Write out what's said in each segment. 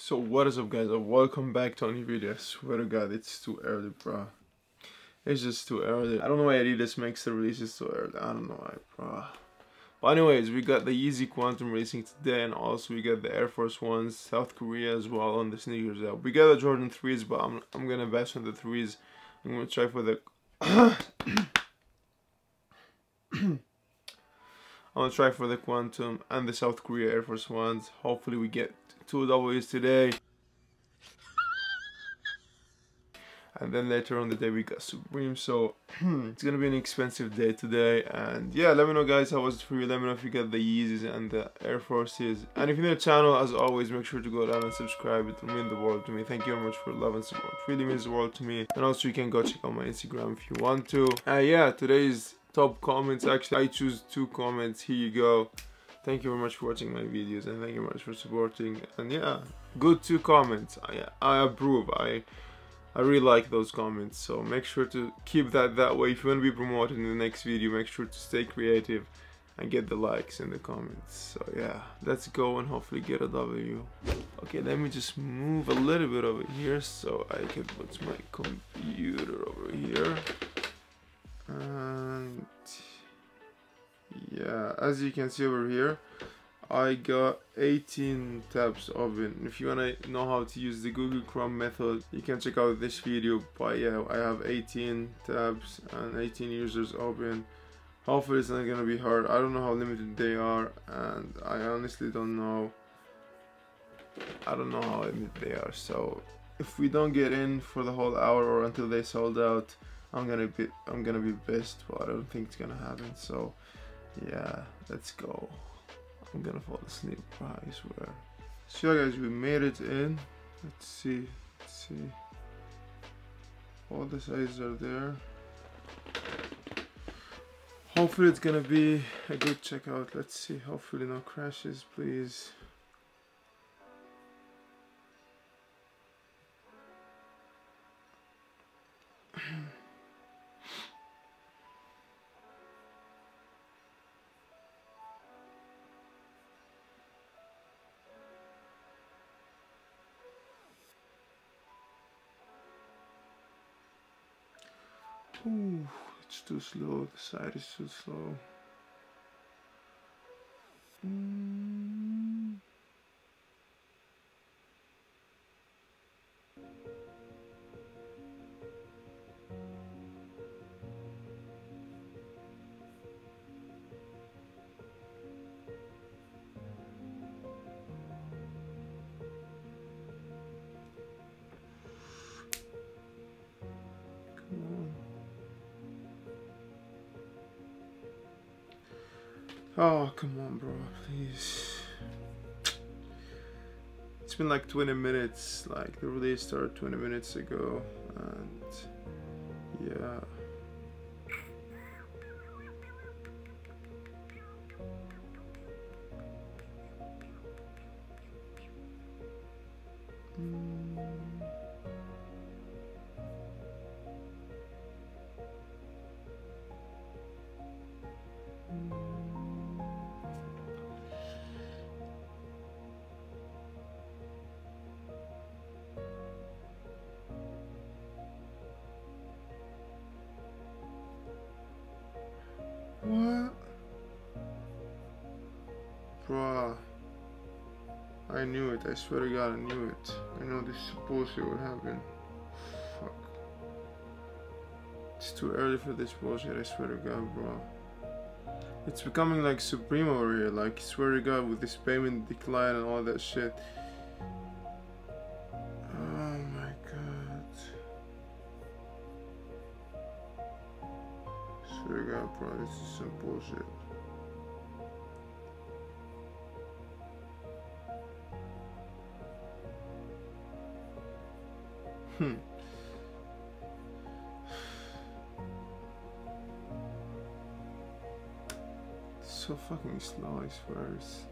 So what is up guys and welcome back to a new video. I swear to god it's too early bro. It's just too early. I don't know why Adidas makes the releases so early. I don't know why bro. But anyways, we got the Yeezy Quantum racing today and also we got the Air Force Ones, South Korea as well on the sneakers app. We got the Jordan 3s but I'm, I'm gonna bash on the 3s. I'm gonna try for the... I'm gonna try for the Quantum and the South Korea Air Force Ones. Hopefully we get two W's today. And then later on the day we got Supreme, so it's gonna be an expensive day today. And yeah, let me know guys how was it for you. Let me know if you got the Yeezys and the Air Forces. And if you're new to the channel, as always, make sure to go down and subscribe. It will mean the world to me. Thank you very much for love and support. It really means the world to me. And also you can go check out my Instagram if you want to. Uh, yeah, today's top comments. Actually, I choose two comments. Here you go thank you very much for watching my videos and thank you very much for supporting. And yeah good two comments. I i approve. I i really like those comments. So make sure to keep that that way. If you want to be promoted in the next video make sure to stay creative and get the likes in the comments. So yeah let's go and hopefully get a w. Okay let me just move a little bit over here so i can put my computer over here. And yeah as you can see over here I got 18 tabs open. If you wanna know how to use the Google Chrome method you can check out this video but yeah I have 18 tabs and 18 users open. Hopefully it's not gonna be hard. I don't know how limited they are and I honestly don't know. I don't know how limited they are so if we don't get in for the whole hour or until they sold out I'm gonna be I'm gonna be pissed but I don't think it's gonna happen so yeah let's go. I'm gonna fall asleep i swear. So yeah guys we made it in. Let's see let's see. All the sizes are there. Hopefully it's gonna be a good checkout. Let's see hopefully no crashes please Ooh, it's too slow. The side is too slow. Mm. Oh, come on, bro, please. It's been like 20 minutes, like the release started 20 minutes ago, and Bruh. I knew it. I swear to God, I knew it. I know this bullshit would happen. Fuck. It's too early for this bullshit, I swear to God, bro. It's becoming like Supreme over here. Like, swear to God, with this payment decline and all that shit. Oh my God. Swear to God, bro, this is some bullshit. Hmm. so fucking slow, I swear. It's...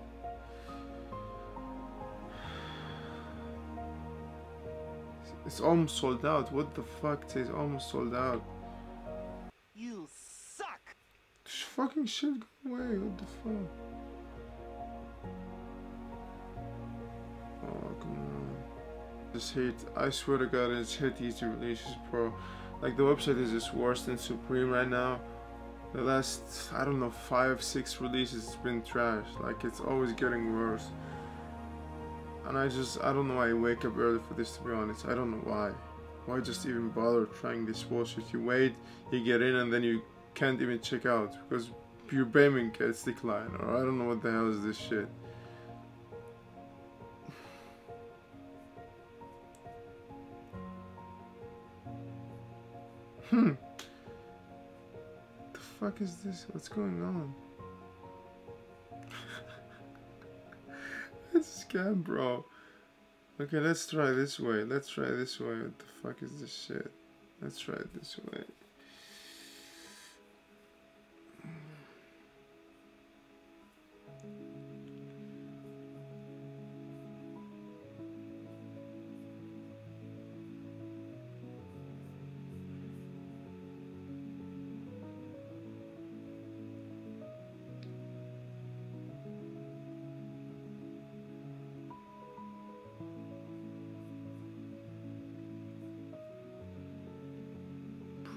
it's almost sold out. What the fuck? It's almost sold out. You suck. This fucking shit go away. What the fuck? Oh, come on. I swear to god, it's hate Yeezy releases, bro. Like the website is just worse than Supreme right now. The last, I don't know, five, six releases, it's been trash. Like it's always getting worse. And I just, I don't know why I wake up early for this to be honest. I don't know why. Why just even bother trying this bullshit? You wait, you get in, and then you can't even check out because your payment gets declined. Or I don't know what the hell is this shit. Hmm. The fuck is this? What's going on? it's a scam, bro. Okay, let's try this way. Let's try this way. What the fuck is this shit? Let's try it this way.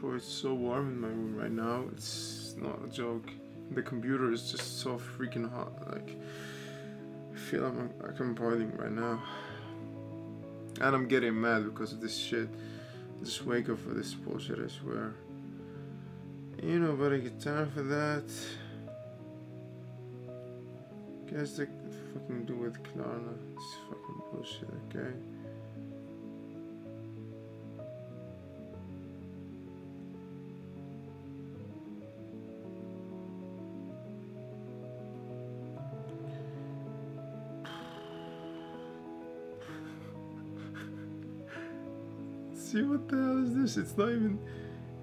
Bro, it's so warm in my room right now. It's not a joke. The computer is just so freaking hot. Like, I feel I'm, like I'm boiling right now. And I'm getting mad because of this shit. Just wake up for this bullshit, I swear. You know, but I get time for that. Guess they fucking do with Klarna. It's fucking bullshit, okay? See what the hell is this? It's not even.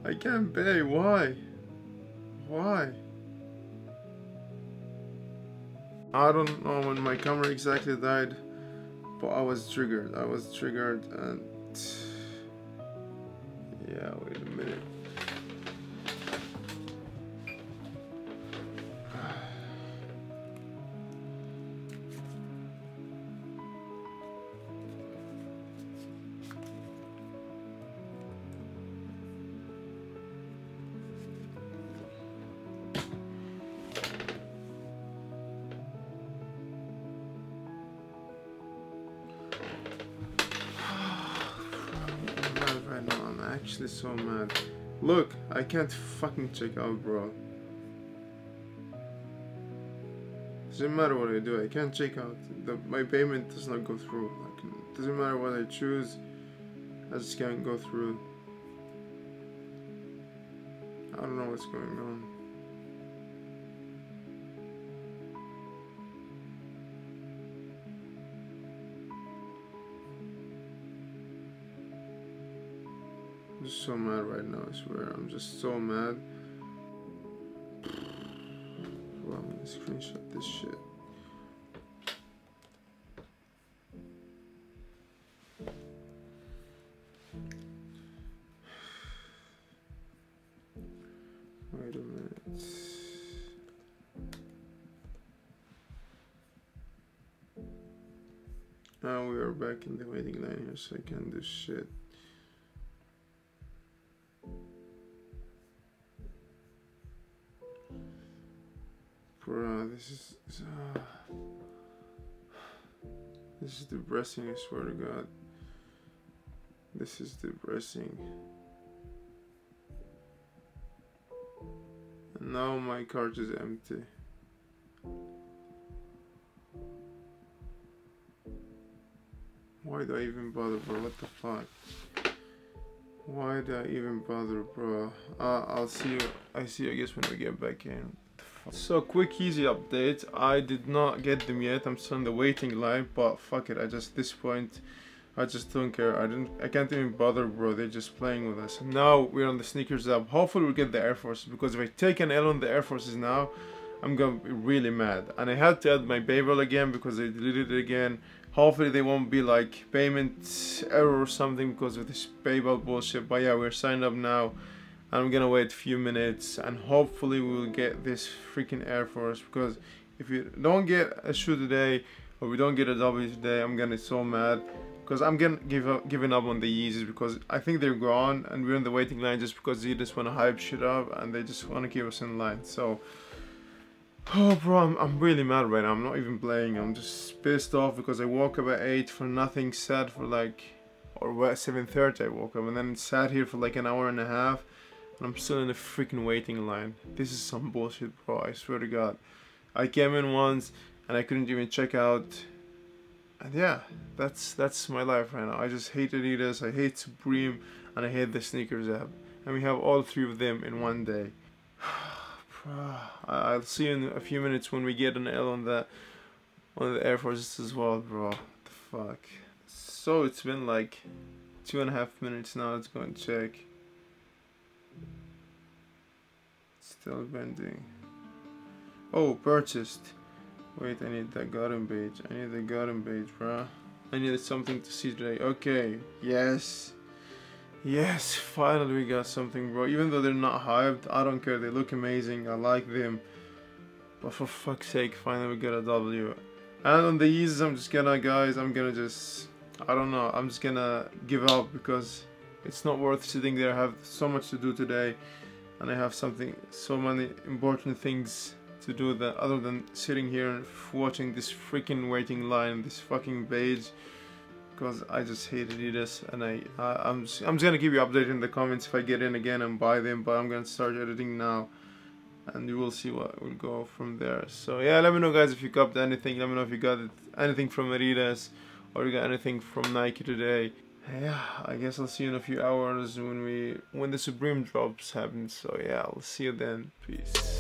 I can't pay. Why? Why? I don't know when my camera exactly died, but I was triggered. I was triggered and. Yeah, wait a minute. Actually so mad. Look, I can't fucking check out, bro. Doesn't matter what I do, I can't check out. The, my payment does not go through. Like, doesn't matter what I choose, I just can't go through. I don't know what's going on. I'm so mad right now, I swear. I'm just so mad. Well, I'm gonna screenshot this shit. Wait a minute. Now we are back in the waiting line here, so I can do shit. This is depressing. I swear to God, this is depressing. And now my cart is empty. Why do I even bother, bro? What the fuck? Why do I even bother, bro? Uh, I'll see you. I see you, I guess, when we get back in. So quick Yeezy update, I did not get them yet, I'm still in the waiting line, but fuck it, I just, this point, I just don't care, I didn't, I can't even bother bro, they're just playing with us. Now we're on the sneakers app, hopefully we'll get the Air Force, because if I take an L on the Air Forces now, I'm gonna be really mad. And I had to add my PayPal again, because they deleted it again. Hopefully they won't be like payment error or something because of this PayPal bullshit, but yeah, we're signed up now. I'm gonna wait a few minutes and hopefully we'll get this freaking Air Force because if you don't get a shoe today or we don't get a W today I'm gonna be so mad because I'm gonna give up, giving up on the Yeezys because I think they're gone and we're in the waiting line just because they just want to hype shit up and they just want to keep us in line. So, oh bro, I'm, I'm really mad right now. I'm not even playing. I'm just pissed off because I woke up at 8 for nothing, sad for like, or what, 7.30 I woke up and then sat here for like an hour and a half I'm still in the freaking waiting line. This is some bullshit bro, I swear to god. I came in once and I couldn't even check out and yeah, that's that's my life right now. I just hate Adidas, I hate Supreme, and I hate the sneakers app. And we have all three of them in one day. I'll see you in a few minutes when we get an L on the on the Air Forces as well, bro. the fuck. So it's been like two and a half minutes now. Let's go and check. Still bending. Oh, purchased. Wait, I need that garden page. I need the garden page, bro. I needed something to see today. Okay, yes. Yes, finally we got something, bro. Even though they're not hyped, I don't care. They look amazing. I like them. But for fuck's sake, finally we got a W. And on the Yeezys, I'm just gonna, guys, I'm gonna just, I don't know, I'm just gonna give up because it's not worth sitting there. I have so much to do today. And I have something, so many important things to do that other than sitting here and watching this freaking waiting line, this fucking page because I just hate Adidas and I, I am just, I'm just gonna keep you updated in the comments if I get in again and buy them but I'm gonna start editing now and you will see what will go from there so yeah let me know guys if you got anything let me know if you got anything from Adidas or you got anything from Nike today yeah I guess I'll see you in a few hours when we when the Supreme drops happen. So yeah I'll see you then. Peace